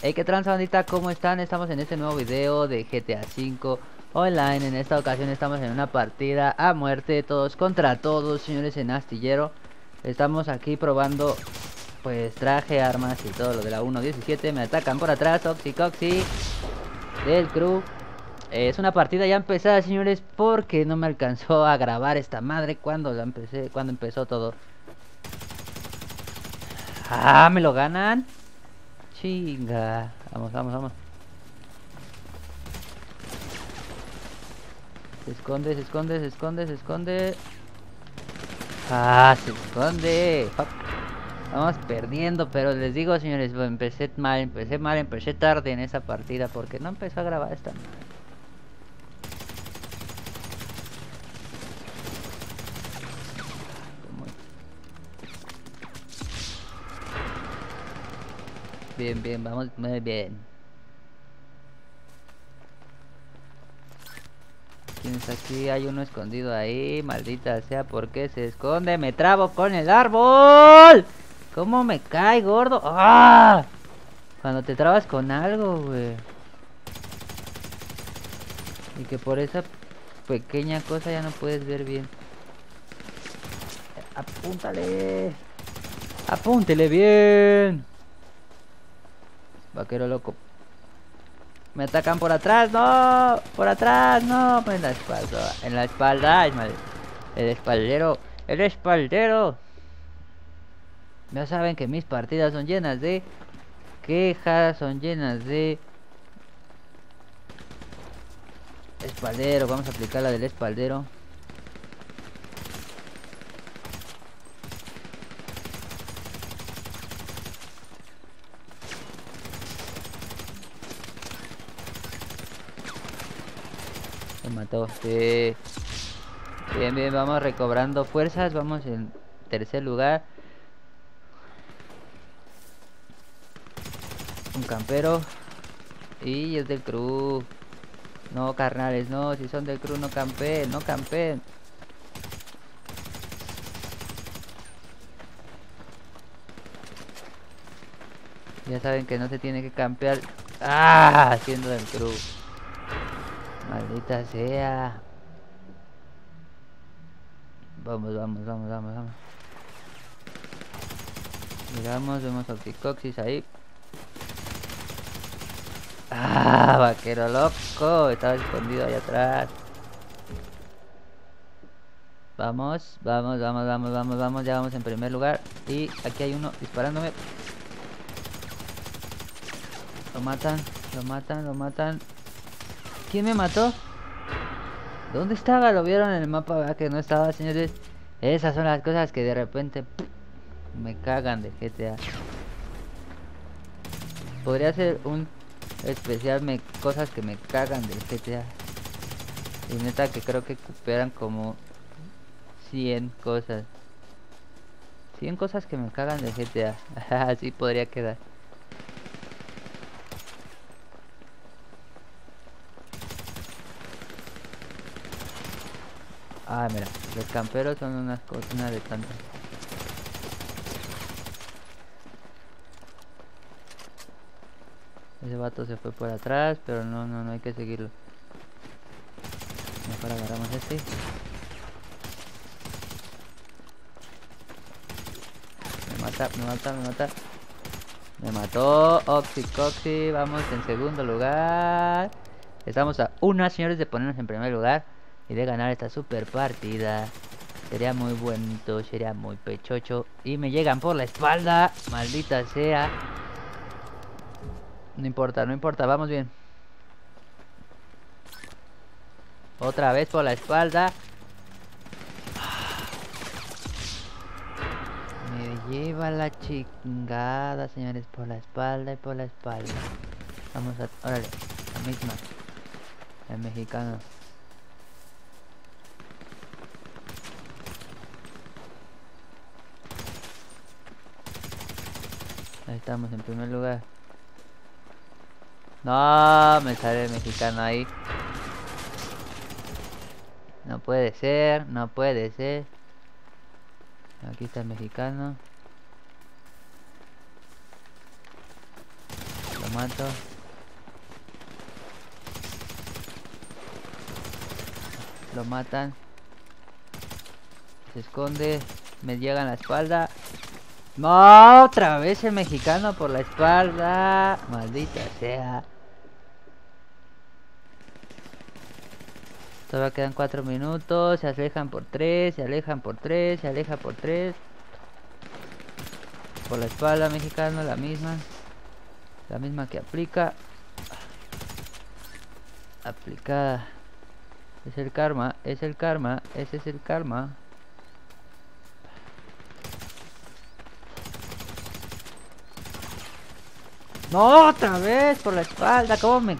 Hey, ¿qué trans bandita? ¿Cómo están? Estamos en este nuevo video de GTA V Online. En esta ocasión estamos en una partida a muerte, todos contra todos, señores, en astillero. Estamos aquí probando, pues, traje, armas y todo lo de la 1.17. Me atacan por atrás, Oxy del crew. Es una partida ya empezada, señores, porque no me alcanzó a grabar esta madre cuando la empecé, cuando empezó todo. Ah, me lo ganan. Chinga. Vamos, vamos, vamos. Se esconde, se esconde, se esconde, se esconde. Ah, se esconde. Vamos perdiendo, pero les digo, señores, empecé mal, empecé mal, empecé tarde en esa partida porque no empezó a grabar esta Bien, bien, vamos muy bien. ¿Quién está aquí? Hay uno escondido ahí. Maldita sea, ¿por qué se esconde? ¡Me trabo con el árbol! ¿Cómo me cae, gordo? ¡Ah! Cuando te trabas con algo, güey. Y que por esa pequeña cosa ya no puedes ver bien. Apúntale. Apúntele bien. Vaquero loco. Me atacan por atrás, no, por atrás, no, en la espalda, en la espalda, ay, madre. El espaldero, el espaldero. Ya saben que mis partidas son llenas de quejas, son llenas de espaldero. Vamos a aplicar la del espaldero. Me mató. Bien, bien, vamos recobrando fuerzas. Vamos en tercer lugar. Un campero. Y es del crew. No, carnales, no. Si son del crew, no campen, no campen. Ya saben que no se tiene que campear. ¡Ah! Haciendo del crew. Maldita sea. Vamos, vamos, vamos, vamos, vamos. Miramos, vemos Oxycoxis ahí. ¡Ah! Vaquero loco. Estaba escondido ahí atrás. Vamos, vamos, vamos, vamos, vamos, vamos. Ya vamos en primer lugar. Y aquí hay uno disparándome. Lo matan, lo matan, lo matan. ¿Quién me mató? ¿Dónde estaba? Lo vieron en el mapa, ¿verdad? Que no estaba, señores. Esas son las cosas que de repente me cagan de GTA. Podría ser un especial me cosas que me cagan del GTA. Y neta que creo que cooperan como 100 cosas. 100 cosas que me cagan de GTA. Así podría quedar. Ah, mira, los camperos son unas cosas, de tantas. Ese vato se fue por atrás, pero no, no, no hay que seguirlo. Mejor agarramos este. Me mata, me mata, me mata. Me mató Oxy Coxy. Vamos en segundo lugar. Estamos a una, señores, de ponernos en primer lugar y de ganar esta super partida. Sería muy bonito, sería muy pechocho. Y me llegan por la espalda, maldita sea. No importa, no importa, vamos bien. Otra vez por la espalda. Me lleva la chingada, señores, por la espalda y por la espalda. Vamos a... Órale, la misma. El mexicano. Ahí estamos en primer lugar. No, me sale el mexicano ahí. No puede ser, no puede ser. Aquí está el mexicano. Lo mato. Lo matan. Se esconde. Me llega a la espalda. No, otra vez el mexicano por la espalda. Maldita sea. Todavía quedan 4 minutos. Se alejan por 3. Se alejan por 3. Se aleja por 3. Por la espalda mexicano, la misma. La misma que aplica. Aplicada. Es el karma. Es el karma. Ese es el karma. No, otra vez por la espalda. ¿Cómo me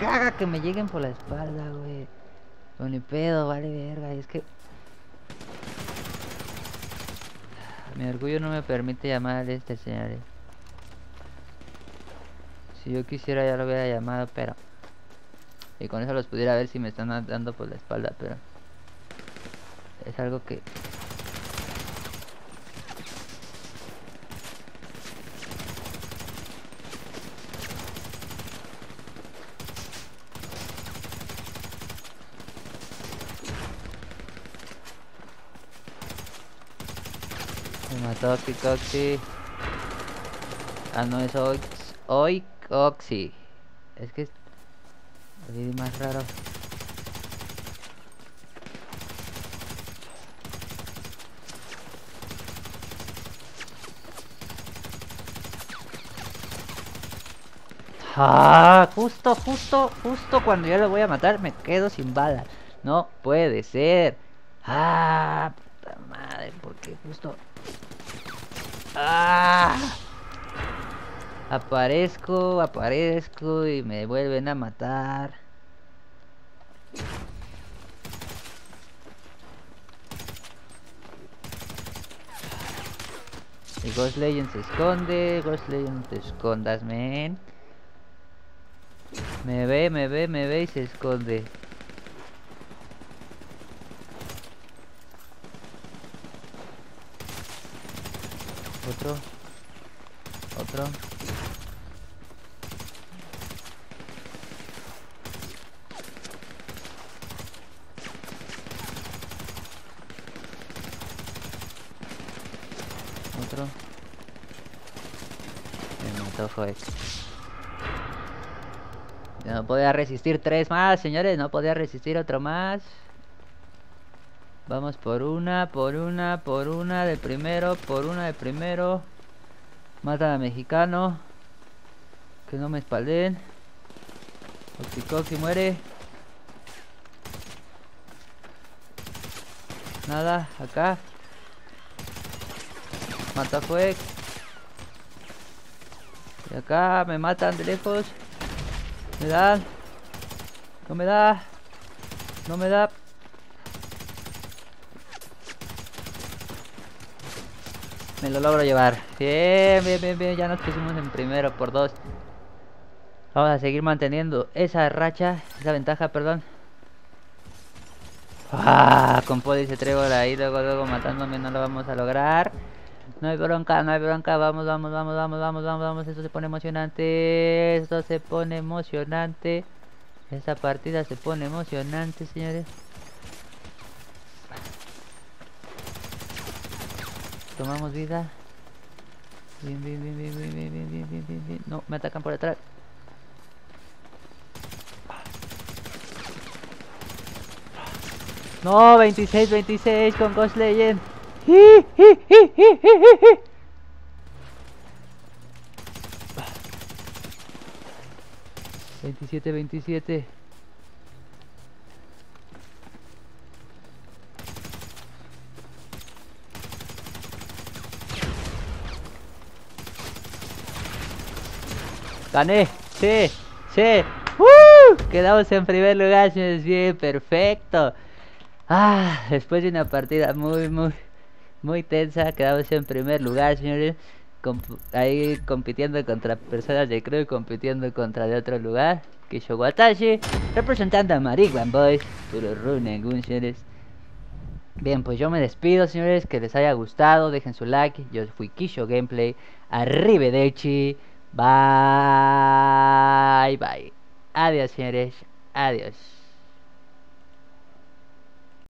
caga que me lleguen por la espalda, güey? No, ni pedo, vale verga. Y es que Mi orgullo no me permite llamar a este señores. Si yo quisiera ya lo hubiera llamado, pero... Y con eso los pudiera ver si me están dando por la espalda, pero... Es algo que mató Kikoxi. Ah, no, es Oix. Oixoxi. Es que es más raro. Ah, justo, justo, justo cuando ya lo voy a matar me quedo sin balas. No puede ser. Ah, puta madre, porque justo ¡Ah! Aparezco, aparezco y me vuelven a matar. Y Ghost Legend se esconde, Ghost Legend te escondas, men. Me ve, me ve, me ve y se esconde. Otro. Otro. Otro. Me mató fue. No podía resistir tres más, señores. No podía resistir otro más. Vamos por una, por una, por una de primero, por una de primero. Matan a mexicano. Que no me espalden. Oxicoxi muere. Nada, acá. Mata fue. Y acá me matan de lejos. Me dan. No me da. No me da. Me lo logro llevar. Bien, bien, bien, bien. Ya nos pusimos en primero por dos. Vamos a seguir manteniendo esa racha, esa ventaja, perdón. Ah, con Poli y Trevor ahí, luego, luego matándome, no lo vamos a lograr. No hay bronca, no hay bronca, vamos, vamos, vamos, vamos, vamos, vamos, vamos. Esto se pone emocionante, esto se pone emocionante. Esta partida se pone emocionante, señores. Tomamos vida. Bien, bien, bien, bien, bien, bien, bien, bien, bien, bien, No, me atacan por atrás. No, 26, 26 con Ghost Legend. 27, 27. Gané. Sí, sí. ¡Uh! Quedamos en primer lugar, señores. Bien, perfecto. Ah, después de una partida muy, muy, muy tensa, quedamos en primer lugar, señores. ahí compitiendo contra personas de crew y compitiendo contra de otro lugar. Kisho Watashi, representando a Mariguan Boys, puro Runegun, señores. Bien, pues yo me despido, señores. Que les haya gustado. Dejen su like. Yo fui Kisho Gameplay. Arrivederci. Bye, bye. Adiós, señores. Adiós.